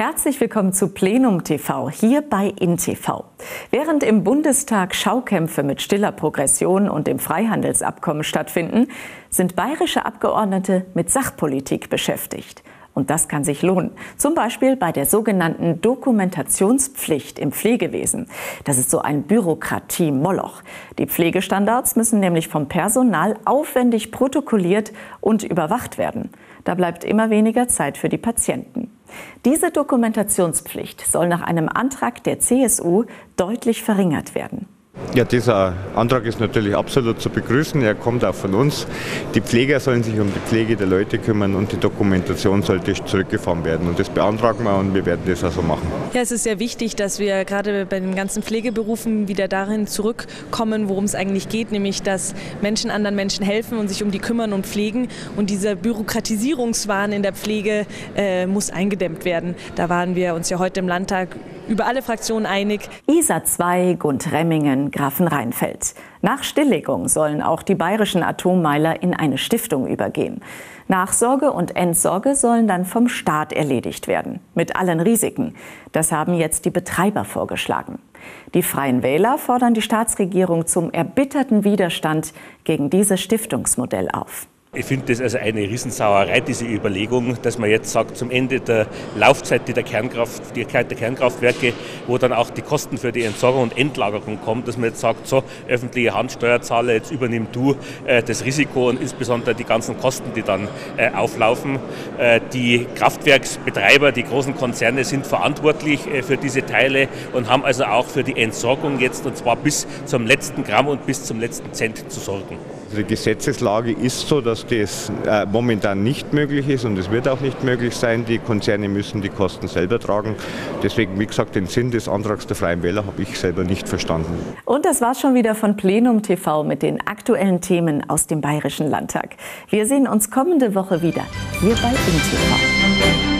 Herzlich willkommen zu Plenum TV, hier bei InTV. Während im Bundestag Schaukämpfe mit stiller Progression und dem Freihandelsabkommen stattfinden, sind bayerische Abgeordnete mit Sachpolitik beschäftigt. Und das kann sich lohnen. Zum Beispiel bei der sogenannten Dokumentationspflicht im Pflegewesen. Das ist so ein Bürokratie-Moloch. Die Pflegestandards müssen nämlich vom Personal aufwendig protokolliert und überwacht werden. Da bleibt immer weniger Zeit für die Patienten. Diese Dokumentationspflicht soll nach einem Antrag der CSU deutlich verringert werden. Ja, dieser Antrag ist natürlich absolut zu begrüßen. Er kommt auch von uns. Die Pfleger sollen sich um die Pflege der Leute kümmern und die Dokumentation sollte zurückgefahren werden. Und das beantragen wir und wir werden das also machen. Ja, es ist sehr wichtig, dass wir gerade bei den ganzen Pflegeberufen wieder darin zurückkommen, worum es eigentlich geht, nämlich dass Menschen anderen Menschen helfen und sich um die kümmern und pflegen. Und dieser Bürokratisierungswahn in der Pflege äh, muss eingedämmt werden. Da waren wir uns ja heute im Landtag über alle Fraktionen einig. ISA 2, Gund-Remmingen, Grafenrheinfeld. Nach Stilllegung sollen auch die bayerischen Atommeiler in eine Stiftung übergehen. Nachsorge und Entsorge sollen dann vom Staat erledigt werden, mit allen Risiken. Das haben jetzt die Betreiber vorgeschlagen. Die Freien Wähler fordern die Staatsregierung zum erbitterten Widerstand gegen dieses Stiftungsmodell auf. Ich finde das also eine Riesensauerei, diese Überlegung, dass man jetzt sagt, zum Ende der Laufzeit der, Kernkraft, der Kernkraftwerke, wo dann auch die Kosten für die Entsorgung und Endlagerung kommen, dass man jetzt sagt, so, öffentliche Handsteuerzahler, jetzt übernimm du äh, das Risiko und insbesondere die ganzen Kosten, die dann äh, auflaufen. Äh, die Kraftwerksbetreiber, die großen Konzerne sind verantwortlich äh, für diese Teile und haben also auch für die Entsorgung jetzt, und zwar bis zum letzten Gramm und bis zum letzten Cent zu sorgen. Die Gesetzeslage ist so, dass das äh, momentan nicht möglich ist und es wird auch nicht möglich sein. Die Konzerne müssen die Kosten selber tragen. Deswegen, wie gesagt, den Sinn des Antrags der Freien Wähler habe ich selber nicht verstanden. Und das war schon wieder von Plenum TV mit den aktuellen Themen aus dem Bayerischen Landtag. Wir sehen uns kommende Woche wieder hier bei InTV.